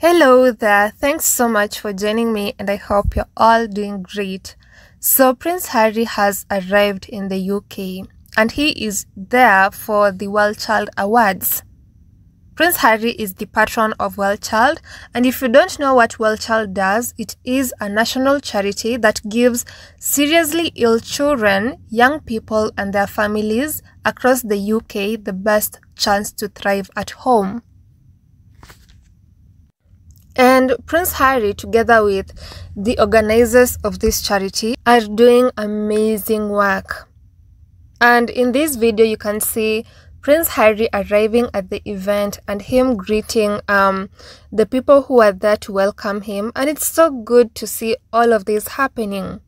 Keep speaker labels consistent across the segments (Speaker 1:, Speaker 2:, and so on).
Speaker 1: Hello there, thanks so much for joining me, and I hope you're all doing great. So, Prince Harry has arrived in the UK and he is there for the Well Child Awards. Prince Harry is the patron of Well Child, and if you don't know what Well Child does, it is a national charity that gives seriously ill children, young people, and their families across the UK the best chance to thrive at home. And Prince Harry, together with the organizers of this charity, are doing amazing work. And in this video, you can see Prince Harry arriving at the event and him greeting um, the people who are there to welcome him. And it's so good to see all of this happening.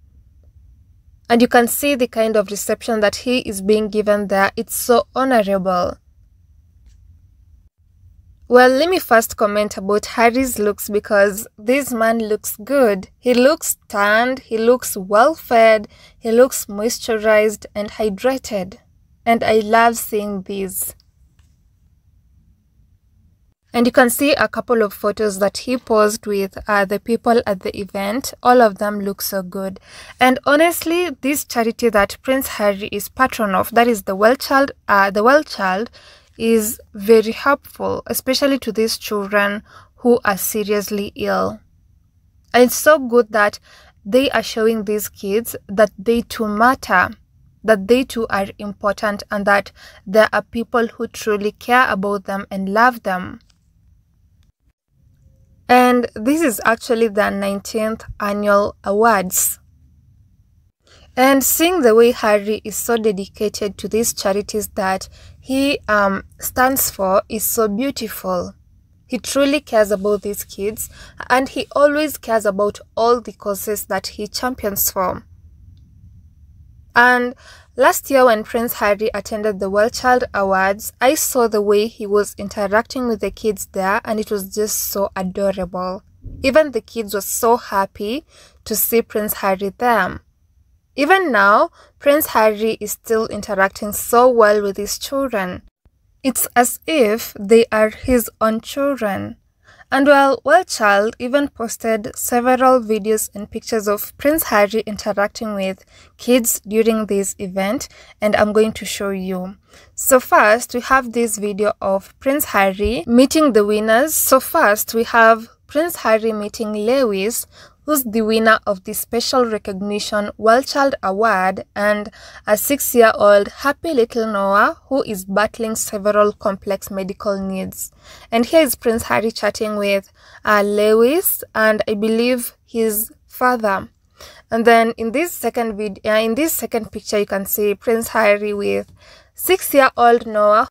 Speaker 1: And you can see the kind of reception that he is being given there. It's so honorable. Well, let me first comment about Harry's looks because this man looks good. He looks tanned, he looks well fed, he looks moisturized and hydrated. And I love seeing these. And you can see a couple of photos that he posed with uh, the people at the event. All of them look so good. And honestly, this charity that Prince Harry is patron of, that is the Well Child, uh, the Well Child, is very helpful, especially to these children who are seriously ill. And it's so good that they are showing these kids that they too matter, that they too are important, and that there are people who truly care about them and love them. And this is actually the 19th annual awards. And seeing the way Harry is so dedicated to these charities that he um, stands for is so beautiful. He truly cares about these kids and he always cares about all the causes that he champions for. And last year, when Prince Harry attended the World Child Awards, I saw the way he was interacting with the kids there, and it was just so adorable. Even the kids were so happy to see Prince Harry there. Even now, Prince Harry is still interacting so well with his children. It's as if they are his own children. And well, Well Child even posted several videos and pictures of Prince Harry interacting with kids during this event, and I'm going to show you. So first, we have this video of Prince Harry meeting the winners. So first, we have Prince Harry meeting Lewis, who's the winner of the Special Recognition Well Child Award, and a six year old happy little Noah who is battling several complex medical needs. And here is Prince Harry chatting with uh, Lewis and I believe his father. And then in this second video, uh, in this second picture, you can see Prince Harry with six year old Noah,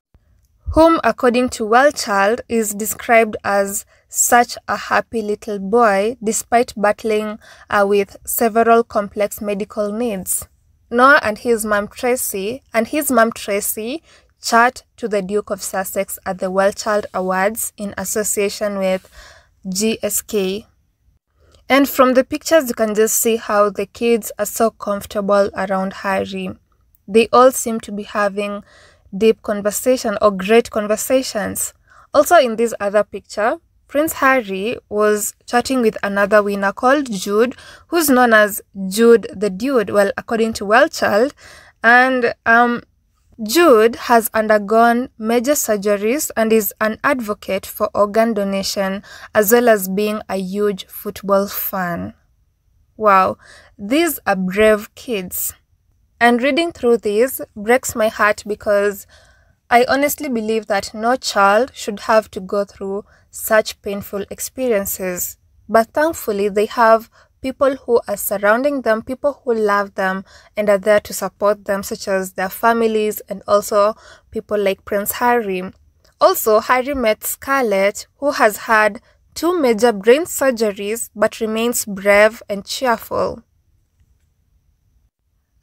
Speaker 1: whom according to Well Child is described as such a happy little boy despite battling uh, with several complex medical needs. Noah and his mom Tracy and his mom Tracy chat to the Duke of Sussex at the Well Child Awards in association with GSK. And from the pictures, you can just see how the kids are so comfortable around Harry. They all seem to be having deep conversation or great conversations. Also in this other picture, Prince Harry was chatting with another winner called Jude, who's known as Jude the Dude, well, according to Well Child. And um, Jude has undergone major surgeries and is an advocate for organ donation as well as being a huge football fan. Wow, these are brave kids. And reading through this breaks my heart because I honestly believe that no child should have to go through such painful experiences. But thankfully, they have people who are surrounding them, people who love them and are there to support them, such as their families and also people like Prince Harry. Also, Harry met Scarlett, who has had two major brain surgeries but remains brave and cheerful.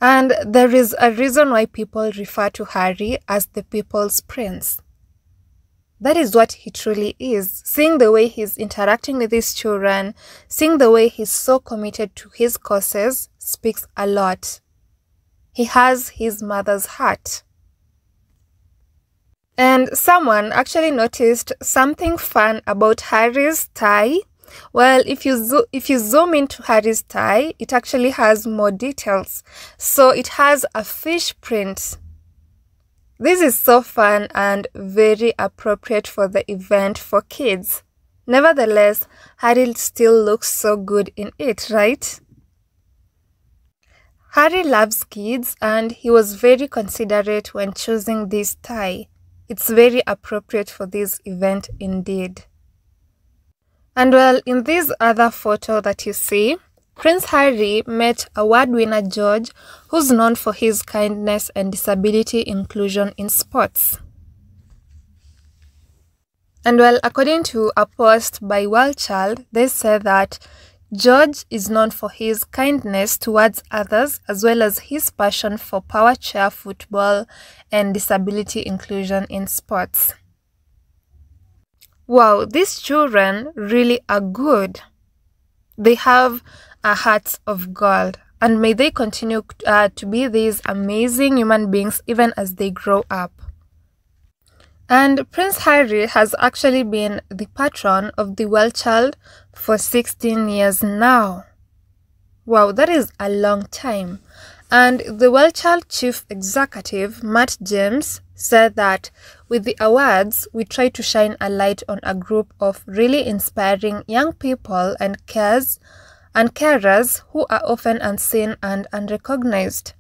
Speaker 1: And there is a reason why people refer to Harry as the people's prince. That is what he truly is. Seeing the way he's interacting with his children, seeing the way he's so committed to his causes speaks a lot. He has his mother's heart. And someone actually noticed something fun about Harry's tie. Well, if you zo- if you zoom into Harry's tie, it actually has more details. So it has a fish print. This is so fun and very appropriate for the event for kids. Nevertheless, Harry still looks so good in it, right? Harry loves kids and he was very considerate when choosing this tie. It's very appropriate for this event indeed. And well, in this other photo that you see, Prince Harry met award winner George, who's known for his kindness and disability inclusion in sports. And well, according to a post by World Child, they say that George is known for his kindness towards others as well as his passion for power chair football and disability inclusion in sports. Wow, these children really are good. They have a heart of gold, and may they continue uh, to be these amazing human beings even as they grow up. And Prince Harry has actually been the patron of the Well Child for 16 years now. Wow, that is a long time. And the Well Child chief executive, Matt James, said that with the awards, we try to shine a light on a group of really inspiring young people and cares and carers who are often unseen and unrecognized.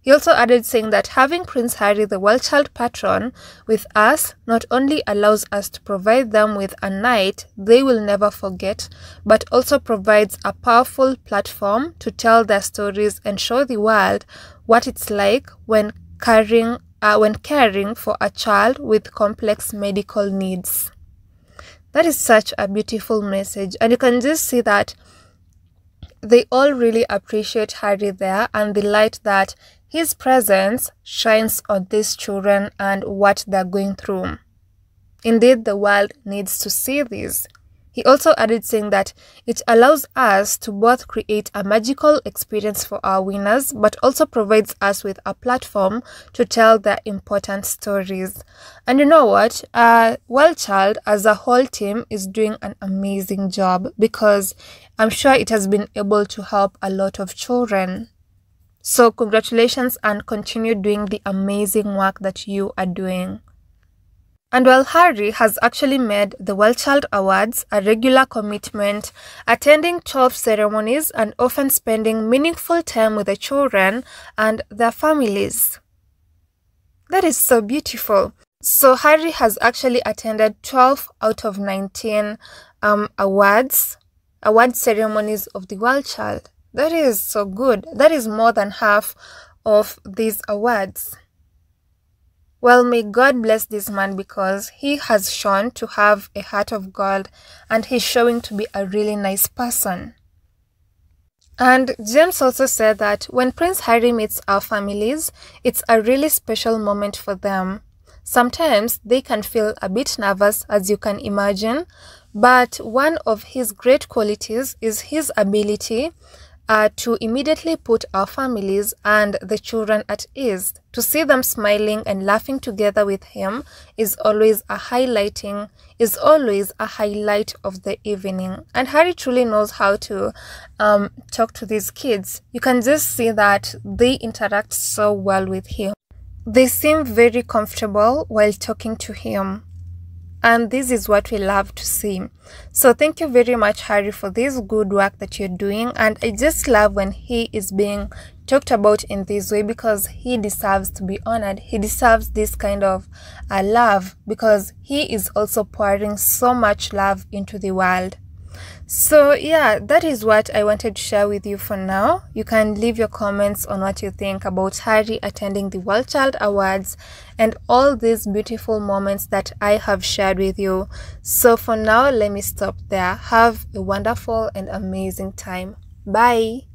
Speaker 1: He also added saying that having Prince Harry, the Well Child patron, with us not only allows us to provide them with a night they will never forget, but also provides a powerful platform to tell their stories and show the world what it's like when caring, uh, when caring for a child with complex medical needs. That is such a beautiful message, and you can just see that they all really appreciate Harry there and the light that his presence shines on these children and what they're going through. Indeed, the world needs to see this. He also added saying that it allows us to both create a magical experience for our winners, but also provides us with a platform to tell their important stories. And you know what? Uh, well Child as a whole team is doing an amazing job because I'm sure it has been able to help a lot of children. So, congratulations and continue doing the amazing work that you are doing. And while Harry has actually made the Well Child Awards a regular commitment, attending 12 ceremonies and often spending meaningful time with the children and their families. That is so beautiful. So Harry has actually attended 12 out of 19 um, awards, award ceremonies of the Well Child. That is so good. That is more than half of these awards. Well, may God bless this man because he has shown to have a heart of gold and he's showing to be a really nice person. And James also said that when Prince Harry meets our families, it's a really special moment for them. Sometimes they can feel a bit nervous, as you can imagine, but one of his great qualities is his ability uh, to immediately put our families and the children at ease. To see them smiling and laughing together with him is always a highlighting, is always a highlight of the evening. And Harry truly knows how to um, talk to these kids. You can just see that they interact so well with him. They seem very comfortable while talking to him and this is what we love to see. So thank you very much harry for this good work that you're doing. And i just love when he is being talked about in this way because he deserves to be honored. He deserves this kind of uh, love because he is also pouring so much love into the world so yeah, that is what I wanted to share with you for now. You can leave your comments on what you think about Harry attending the World Child Awards and all these beautiful moments that I have shared with you. So for now, let me stop there. Have a wonderful and amazing time. Bye.